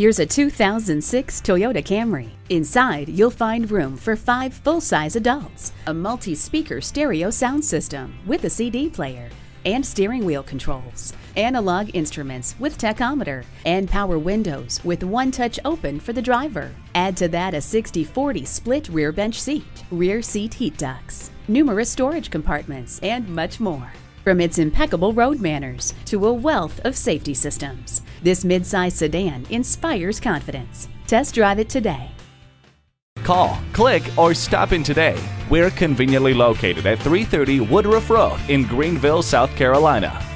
Here's a 2006 Toyota Camry. Inside, you'll find room for five full-size adults, a multi-speaker stereo sound system with a CD player, and steering wheel controls, analog instruments with tachometer, and power windows with one-touch open for the driver. Add to that a 60-40 split rear bench seat, rear seat heat ducts, numerous storage compartments, and much more. From its impeccable road manners to a wealth of safety systems, this midsize sedan inspires confidence. Test drive it today. Call, click, or stop in today. We're conveniently located at 330 Woodruff Road in Greenville, South Carolina.